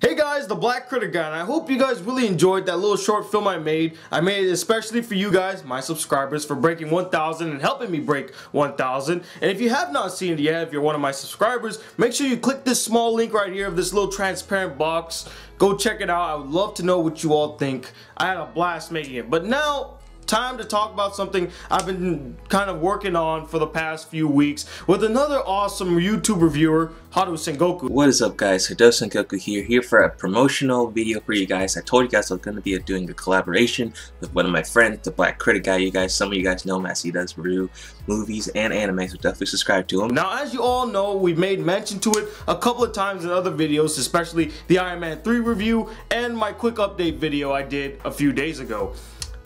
Hey guys, the Black Critic Guy, and I hope you guys really enjoyed that little short film I made. I made it especially for you guys, my subscribers, for breaking 1,000 and helping me break 1,000. And if you have not seen it yet, if you're one of my subscribers, make sure you click this small link right here of this little transparent box. Go check it out. I would love to know what you all think. I had a blast making it. But now, time to talk about something I've been kind of working on for the past few weeks with another awesome YouTube reviewer, Hadou Sengoku. What is up guys, Hadou Sengoku here, here for a promotional video for you guys. I told you guys I was going to be doing a collaboration with one of my friends, the Black Critic Guy. You guys, some of you guys know him as he does review movies and anime, so definitely subscribe to him. Now as you all know, we've made mention to it a couple of times in other videos, especially the Iron Man 3 review and my quick update video I did a few days ago.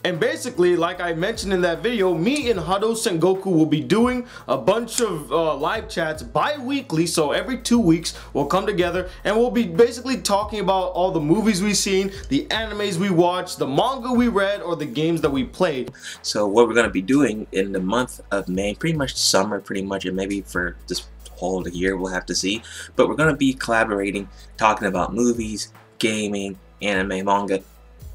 And basically, like I mentioned in that video, me and Hadou Sengoku will be doing a bunch of uh, live chats bi-weekly, so every two weeks we'll come together and we'll be basically talking about all the movies we've seen, the animes we watched, the manga we read, or the games that we played. So what we're going to be doing in the month of May, pretty much summer, pretty much, and maybe for this whole year we'll have to see, but we're going to be collaborating, talking about movies, gaming, anime, manga,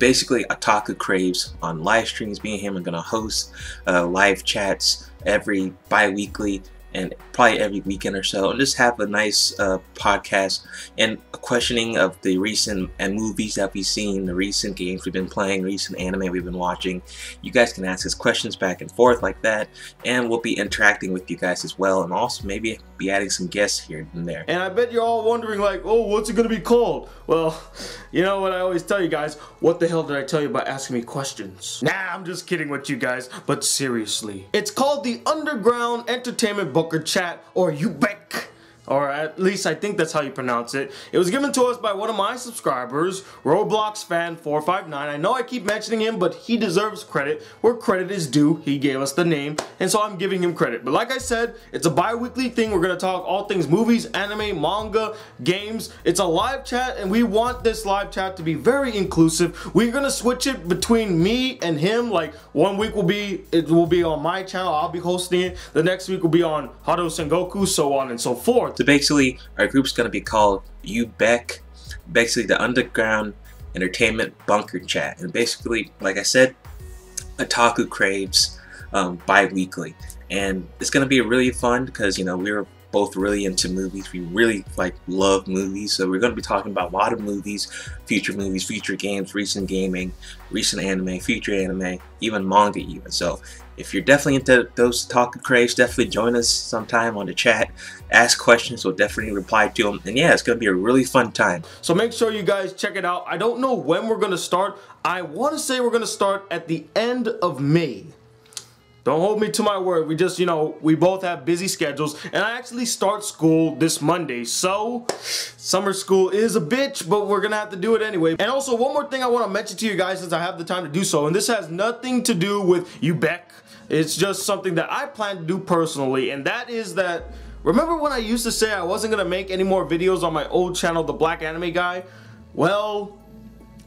basically Otaku Craves on live streams. Me and him are going to host uh, live chats every bi-weekly and probably every weekend or so and just have a nice uh, podcast and a questioning of the recent and movies that we've seen, the recent games we've been playing, recent anime we've been watching. You guys can ask us questions back and forth like that and we'll be interacting with you guys as well and also maybe be adding some guests here and there. And I bet you're all wondering like, oh, what's it gonna be called? Well, you know what I always tell you guys, what the hell did I tell you about asking me questions? Nah, I'm just kidding with you guys, but seriously. It's called the Underground Entertainment Bunker Chat, or UBEC or at least I think that's how you pronounce it. It was given to us by one of my subscribers, Roblox Fan 459. I know I keep mentioning him, but he deserves credit where credit is due. He gave us the name, and so I'm giving him credit. But like I said, it's a bi-weekly thing. We're gonna talk all things movies, anime, manga, games. It's a live chat, and we want this live chat to be very inclusive. We're gonna switch it between me and him. Like one week will be it will be on my channel. I'll be hosting it. The next week will be on Hadou Sengoku, so on and so forth. So basically, our group's going to be called UBEC, basically the Underground Entertainment Bunker Chat. And basically, like I said, Otaku Craves um, bi-weekly. And it's going to be really fun because, you know, we're both really into movies. We really like love movies. So we're going to be talking about a lot of movies, future movies, future games, recent gaming, recent anime, future anime, even manga even. So if you're definitely into those talking craves, definitely join us sometime on the chat. Ask questions, we'll definitely reply to them. And yeah, it's going to be a really fun time. So make sure you guys check it out. I don't know when we're going to start. I want to say we're going to start at the end of May. Don't hold me to my word. We just, you know, we both have busy schedules. And I actually start school this Monday. So, summer school is a bitch, but we're going to have to do it anyway. And also, one more thing I want to mention to you guys since I have the time to do so. And this has nothing to do with UBEC. It's just something that I plan to do personally. And that is that, remember when I used to say I wasn't going to make any more videos on my old channel, The Black Anime Guy? Well,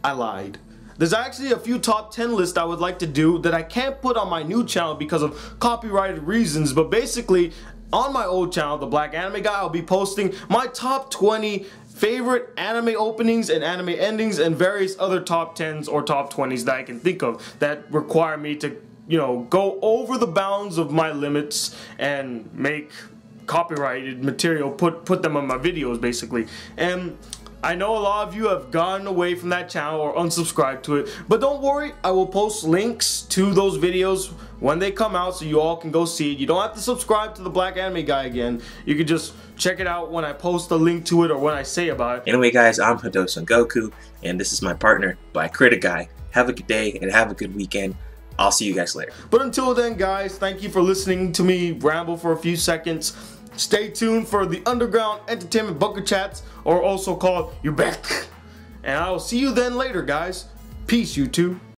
I lied. There's actually a few top 10 lists I would like to do that I can't put on my new channel because of copyrighted reasons, but basically on my old channel, The Black Anime Guy, I'll be posting my top 20 favorite anime openings and anime endings and various other top 10s or top 20s that I can think of that require me to, you know, go over the bounds of my limits and make copyrighted material, put put them on my videos basically. And I know a lot of you have gone away from that channel or unsubscribed to it, but don't worry, I will post links to those videos when they come out so you all can go see it. You don't have to subscribe to the Black Anime Guy again. You can just check it out when I post a link to it or when I say about it. Anyway guys, I'm Hado Goku, and this is my partner, Black Critic Guy. Have a good day and have a good weekend. I'll see you guys later. But until then guys, thank you for listening to me ramble for a few seconds. Stay tuned for the Underground Entertainment Bunker Chats, or also called UBEC. And I will see you then later, guys. Peace, you two.